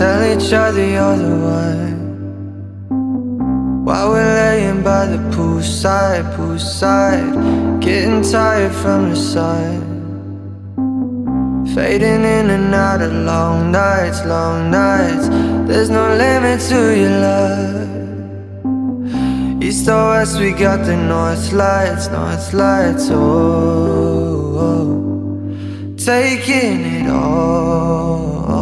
tell each other you're the one. While we're laying by the poolside, poolside, getting tired from the sun. Fading in and out of long nights, long nights. There's no limit to your love. East or west, we got the north lights, north lights. Oh, oh. oh. taking it all.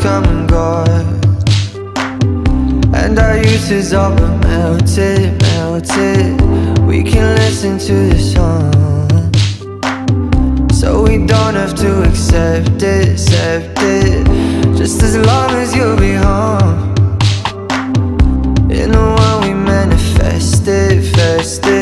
come and gone And our uses all but melted, melted. We can listen to the song So we don't have to accept it, accept it. Just as long as you'll be home. In the world we manifest it, it.